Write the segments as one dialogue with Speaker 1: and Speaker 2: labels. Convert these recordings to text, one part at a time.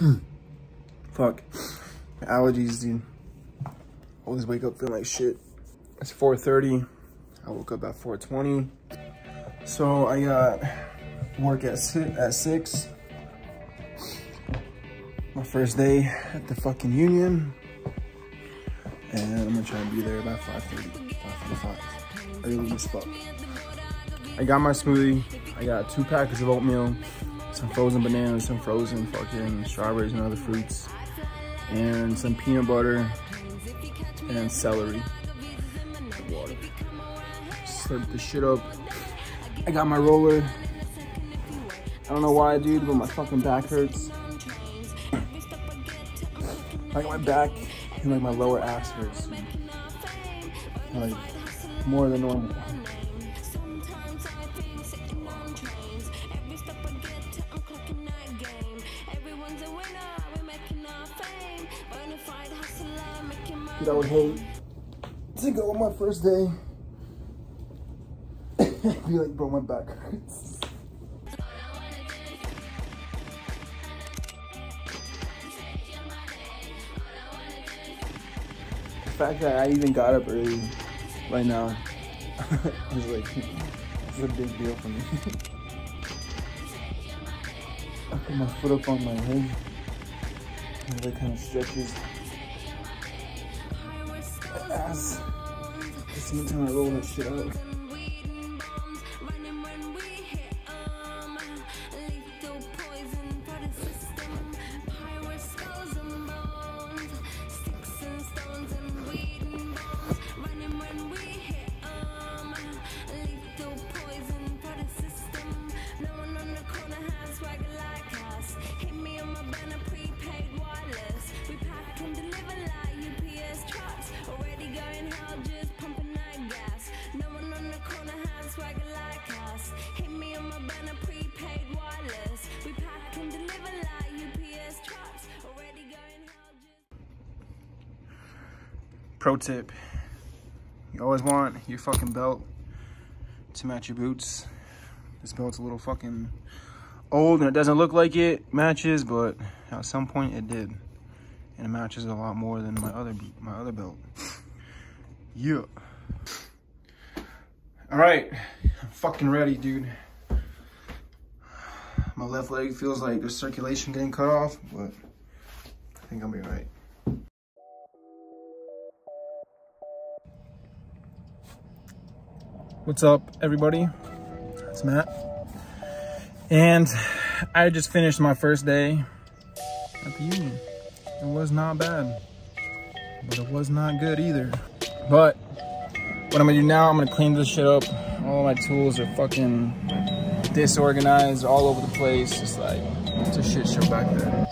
Speaker 1: Fuck. Allergies, dude. Always wake up feeling like shit. It's 4.30. I woke up at 4.20. So I got work at, at 6. My first day at the fucking union. And I'm gonna try to be there by 5.30, 5.45. Early as fuck. I got my smoothie. I got two packets of oatmeal, some frozen bananas, some frozen fucking strawberries and other fruits, and some peanut butter and celery. Water. Slurp the shit up. I got my roller. I don't know why, dude, but my fucking back hurts. Got my back and like my lower ass hurts. Like more than normal. I would hate to go on my first day. be like, bro, my back hurts. The fact that I even got up early right now is like, it's a big deal for me. I put my foot up on my head and it kind of stretches Same time I roll that shit out. Pro tip, you always want your fucking belt to match your boots. This belt's a little fucking old and it doesn't look like it matches, but at some point it did. And it matches a lot more than my other my other belt. Yeah. All right, I'm fucking ready, dude. My left leg feels like there's circulation getting cut off, but I think I'll be right. What's up, everybody? It's Matt. And I just finished my first day at the union. It was not bad, but it was not good either. But what I'm gonna do now, I'm gonna clean this shit up. All my tools are fucking disorganized all over the place. It's like, it's a shit show back there.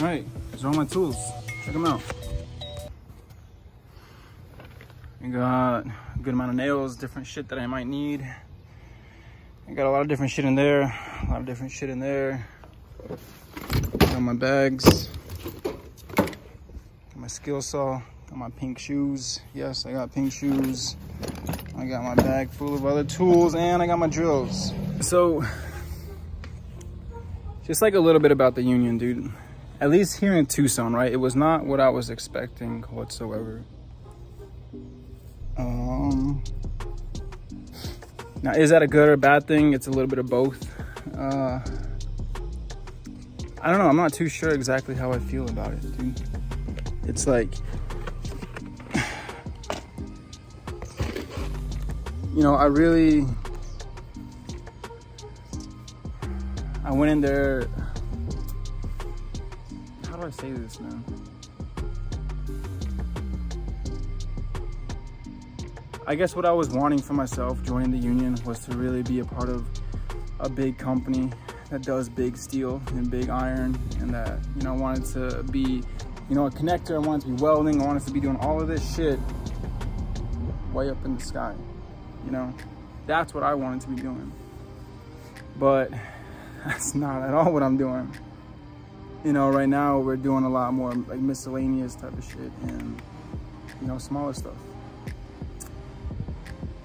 Speaker 1: All right, these are all my tools. Check them out. I got a good amount of nails, different shit that I might need. I got a lot of different shit in there, a lot of different shit in there. Got my bags, got my skill saw, got my pink shoes. Yes, I got pink shoes. I got my bag full of other tools and I got my drills. So, just like a little bit about the union, dude at least here in Tucson, right? It was not what I was expecting whatsoever. Um, now, is that a good or bad thing? It's a little bit of both. Uh, I don't know. I'm not too sure exactly how I feel about it, dude. It's like, you know, I really, I went in there do I say this now? I guess what I was wanting for myself joining the union was to really be a part of a big company that does big steel and big iron and that, you know, I wanted to be, you know, a connector. I wanted to be welding. I wanted to be doing all of this shit way up in the sky, you know? That's what I wanted to be doing. But that's not at all what I'm doing. You know, right now we're doing a lot more like miscellaneous type of shit and, you know, smaller stuff.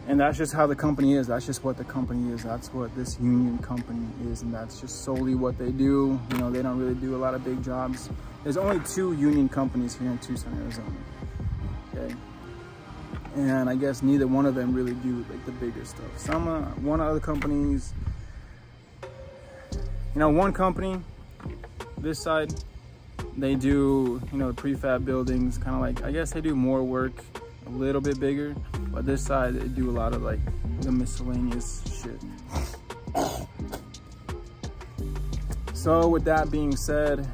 Speaker 1: And that's just how the company is. That's just what the company is. That's what this union company is. And that's just solely what they do. You know, they don't really do a lot of big jobs. There's only two union companies here in Tucson, Arizona. Okay. And I guess neither one of them really do like the bigger stuff. Some, uh, one of the companies, you know, one company, this side, they do, you know, prefab buildings, kind of like, I guess they do more work, a little bit bigger, but this side, they do a lot of like the miscellaneous shit. So with that being said,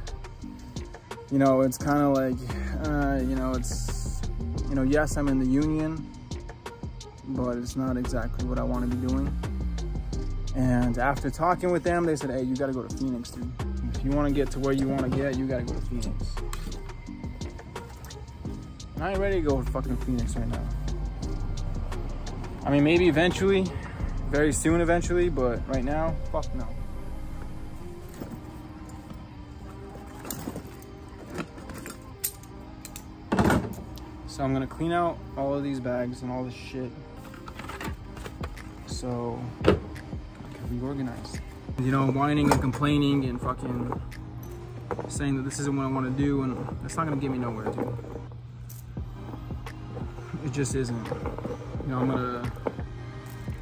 Speaker 1: you know, it's kind of like, uh, you know, it's, you know, yes, I'm in the union, but it's not exactly what I want to be doing. And after talking with them, they said, hey, you got to go to Phoenix, dude. If you want to get to where you want to get, you got to go to Phoenix. And I ain't ready to go to fucking Phoenix right now. I mean, maybe eventually, very soon eventually, but right now, fuck no. So I'm gonna clean out all of these bags and all this shit. So, I can be organized. You know, whining and complaining and fucking saying that this isn't what I want to do and that's not gonna get me nowhere, dude. It just isn't. You know, I'm gonna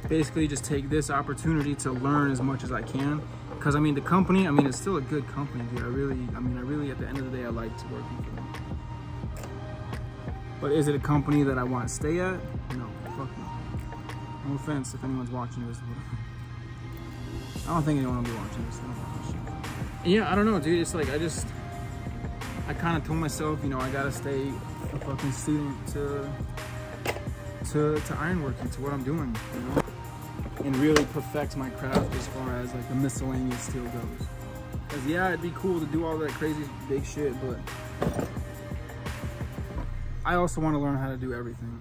Speaker 1: basically just take this opportunity to learn as much as I can. Cause I mean, the company, I mean, it's still a good company, dude. I really, I mean, I really, at the end of the day, I liked working for them. But is it a company that I want to stay at? No, fuck no. No offense if anyone's watching this. I don't think anyone will be watching this. Yeah, I don't know, dude. It's like, I just, I kind of told myself, you know, I gotta stay a fucking student to, to, to ironworking, to what I'm doing, you know? And really perfect my craft as far as like the miscellaneous steel goes. Cause yeah, it'd be cool to do all that crazy big shit, but I also want to learn how to do everything.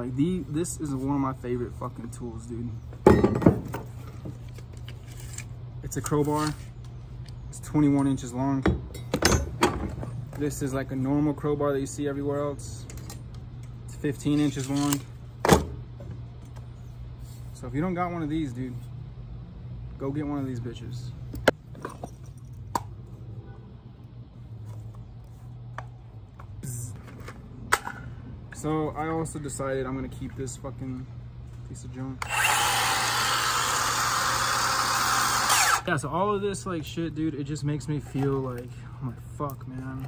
Speaker 1: Like the this is one of my favorite fucking tools, dude. It's a crowbar. It's 21 inches long. This is like a normal crowbar that you see everywhere else. It's 15 inches long. So if you don't got one of these, dude, go get one of these bitches. So I also decided I'm gonna keep this fucking piece of junk. Yeah, so all of this like shit, dude, it just makes me feel like, oh I'm like, fuck, man.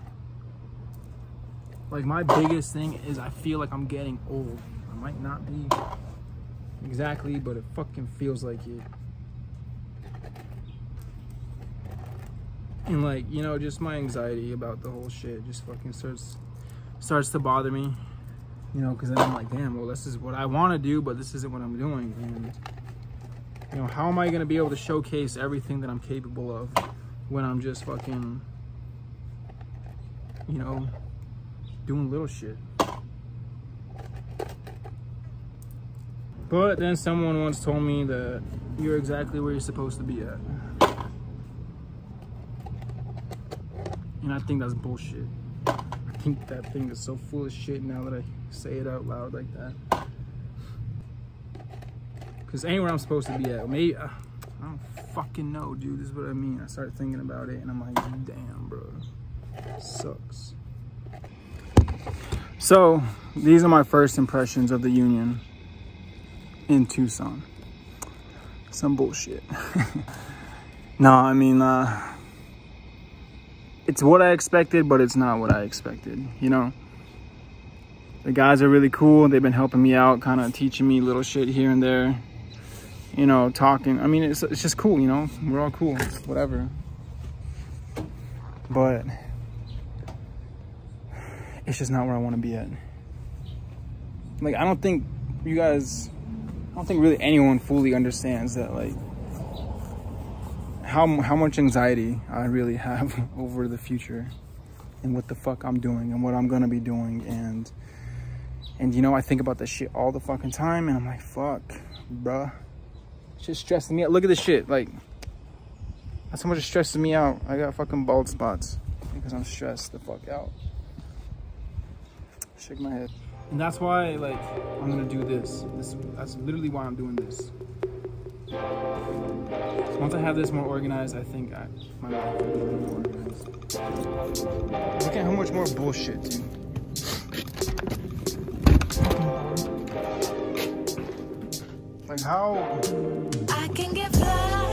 Speaker 1: Like my biggest thing is I feel like I'm getting old. I might not be exactly, but it fucking feels like it. And like, you know, just my anxiety about the whole shit just fucking starts starts to bother me you know, because then I'm like, damn, well, this is what I want to do, but this isn't what I'm doing. And, you know, how am I going to be able to showcase everything that I'm capable of when I'm just fucking, you know, doing little shit? But then someone once told me that you're exactly where you're supposed to be at. And I think that's bullshit. I think that thing is so full of shit now that I say it out loud like that. Cause anywhere I'm supposed to be at, maybe, uh, I don't fucking know, dude, this is what I mean. I start thinking about it and I'm like, damn, bro, sucks. So these are my first impressions of the union in Tucson. Some bullshit. no, I mean, uh, it's what I expected, but it's not what I expected, you know? The guys are really cool. They've been helping me out, kind of teaching me little shit here and there. You know, talking. I mean, it's, it's just cool, you know? We're all cool, whatever. But it's just not where I want to be at. Like I don't think you guys I don't think really anyone fully understands that like how how much anxiety I really have over the future and what the fuck I'm doing and what I'm gonna be doing. And and you know I think about this shit all the fucking time and I'm like fuck bruh. It's just stressing me out. Look at this shit like that's how much it stresses me out. I got fucking bald spots because I'm stressed the fuck out. Shake my head. And that's why like I'm gonna do this. This that's literally why I'm doing this once I have this more organized, I think I, my life will be more organized. Look at how much more bullshit, dude. Like how? I can get fly, fly,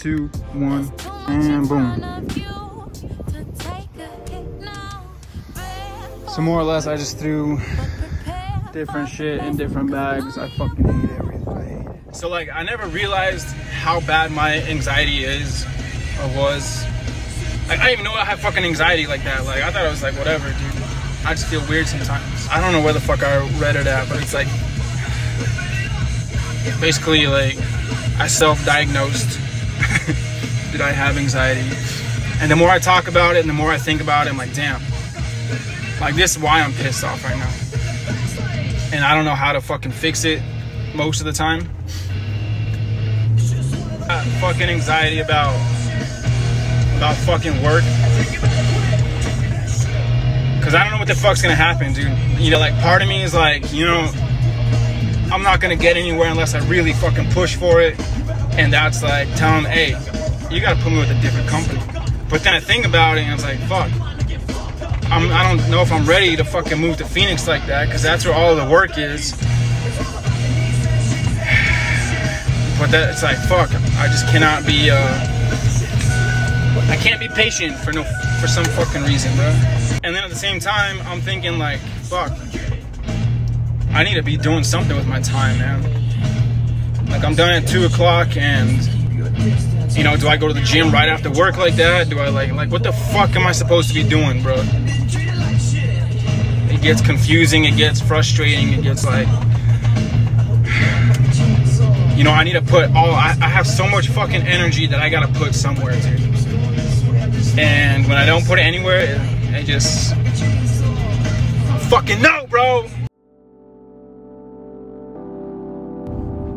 Speaker 1: two, one, and boom. So more or less, I just threw different shit in different bags. I fucking hate everything. So like, I never realized how bad my anxiety is or was. Like, I didn't even know I had fucking anxiety like that. Like, I thought I was like, whatever, dude. I just feel weird sometimes. I don't know where the fuck I read it at, but it's like, basically, like, I self-diagnosed that I have anxiety. And the more I talk about it and the more I think about it, I'm like, damn. Like, this is why I'm pissed off right now. And I don't know how to fucking fix it most of the time. Got fucking anxiety about about fucking work. Cause I don't know what the fuck's gonna happen, dude. You know, like part of me is like, you know, I'm not gonna get anywhere unless I really fucking push for it. And that's like telling hey, you gotta put me with a different company. But then I think about it and I was like, fuck. I'm, I don't know if I'm ready to fucking move to Phoenix like that, because that's where all the work is. But that it's like, fuck, I just cannot be, uh, I can't be patient for no, for some fucking reason, bro. And then at the same time, I'm thinking like, fuck, I need to be doing something with my time, man. Like I'm done at two o'clock and you know, do I go to the gym right after work like that? Do I like, like what the fuck am I supposed to be doing, bro? It gets confusing, it gets frustrating, it gets like, you know, I need to put all, I, I have so much fucking energy that I gotta put somewhere, dude. And when I don't put it anywhere, it, it just, fucking no, bro.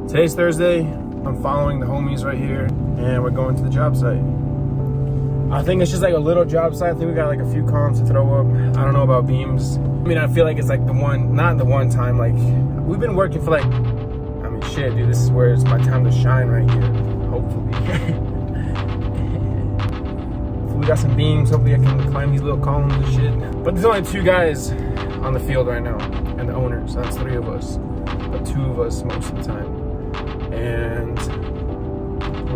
Speaker 1: Today's Thursday. I'm following the homies right here, and we're going to the job site. I think it's just like a little job site. I think we got like a few columns to throw up. I don't know about beams. I mean, I feel like it's like the one, not the one time. Like we've been working for like, I mean, shit, dude. This is where it's my time to shine right here. Hopefully. We got some beams. Hopefully I can climb these little columns and shit. But there's only two guys on the field right now, and the owners. That's three of us, but two of us most of the time and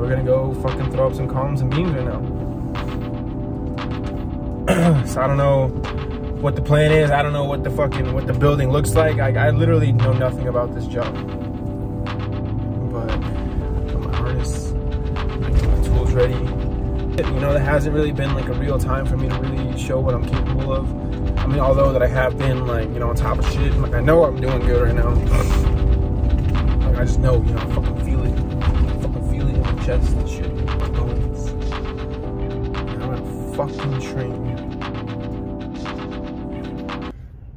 Speaker 1: we're gonna go fucking throw up some columns and beams right now. so I don't know what the plan is. I don't know what the fucking what the building looks like. I, I literally know nothing about this job. But I got my harness, I got my tools ready. You know, there hasn't really been like a real time for me to really show what I'm capable of. I mean, although that I have been like, you know, on top of shit. Like I know I'm doing good right now. I just know, you know, chest and shit. Bones. I'm fucking train.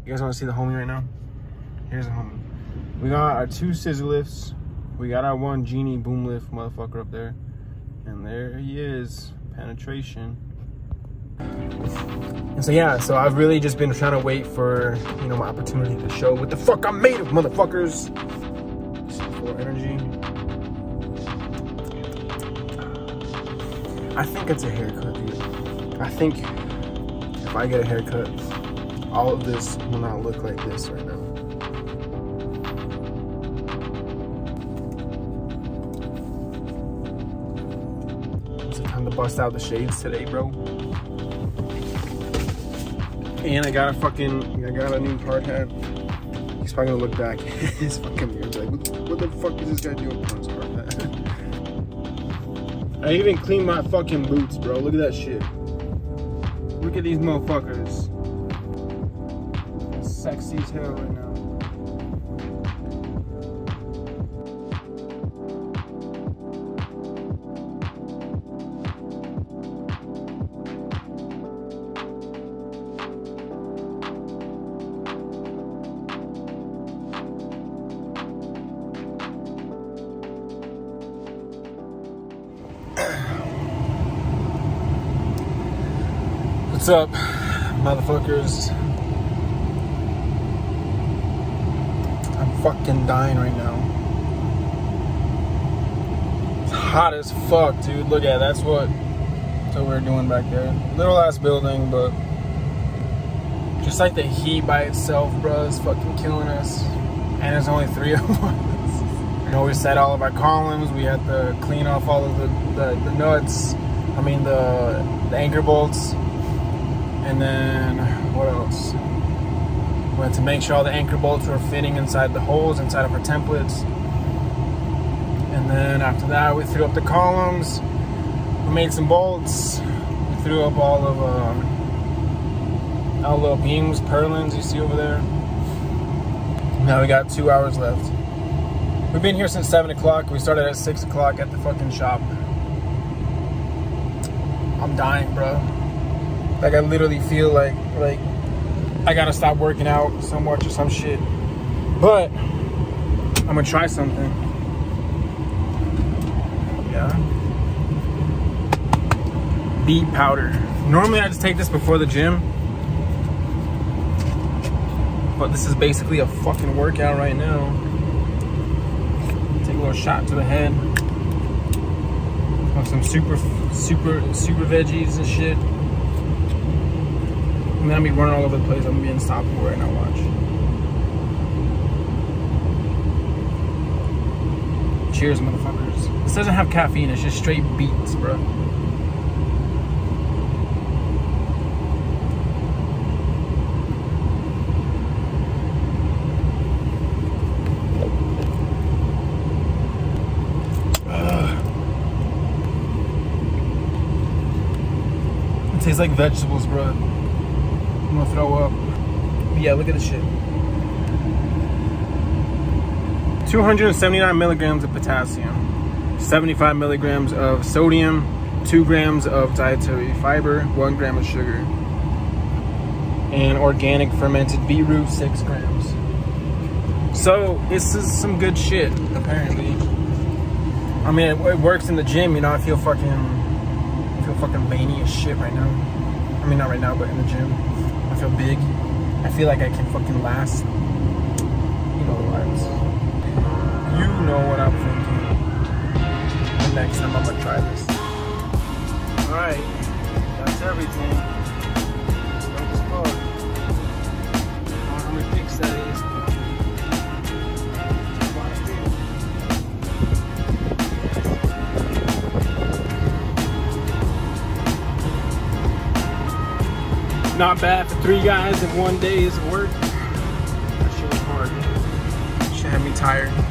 Speaker 1: You guys want to see the homie right now? Here's the homie. We got our two scissor lifts. We got our one genie boom lift motherfucker up there. And there he is. Penetration. And so yeah, so I've really just been trying to wait for, you know, my opportunity to show what the fuck I'm made of, motherfuckers energy. I think it's a haircut, dude. I think if I get a haircut, all of this will not look like this right now. It's time to bust out the shades today, bro. And I got a fucking, I got a new hard hat. He's probably gonna look back his fucking like, what, what, the fuck is this guy doing on his hat? I even cleaned my fucking boots, bro. Look at that shit. Look at these motherfuckers. Sexy as hell right now. Up, motherfuckers? I'm fucking dying right now. It's hot as fuck, dude. Look at it. that's what that's what we're doing back there. Little ass building, but just like the heat by itself, bro, is fucking killing us. And there's only three of us. You know, we set all of our columns. We had to clean off all of the, the, the nuts. I mean, the, the anchor bolts and then what else? We had to make sure all the anchor bolts were fitting inside the holes inside of our templates. And then after that, we threw up the columns. We made some bolts. We threw up all of um, our little beams, purlins you see over there. Now we got two hours left. We've been here since seven o'clock. We started at six o'clock at the fucking shop. I'm dying, bro. Like I literally feel like like I gotta stop working out so much or some shit. But I'm gonna try something. Yeah. Beet powder. Normally I just take this before the gym. But this is basically a fucking workout right now. Take a little shot to the head. Have some super, super, super veggies and shit. I'm gonna be running all over the place. I'm gonna be unstoppable right now, watch. Cheers, motherfuckers. This doesn't have caffeine, it's just straight beets, bro. It tastes like vegetables, bro. Gonna throw up. But yeah, look at this shit. 279 milligrams of potassium, 75 milligrams of sodium, 2 grams of dietary fiber, 1 gram of sugar, and organic fermented beetroot, 6 grams. So, this is some good shit, apparently. I mean, it, it works in the gym, you know, I feel fucking, I feel fucking veiny as shit right now. I mean, not right now, but in the gym. I feel big. I feel like I can fucking last. You know the vibes. You know what I'm thinking. And next time I'm gonna try this. Alright. That's everything. Not bad for three guys in one day work. That shit was hard. Shit had me tired.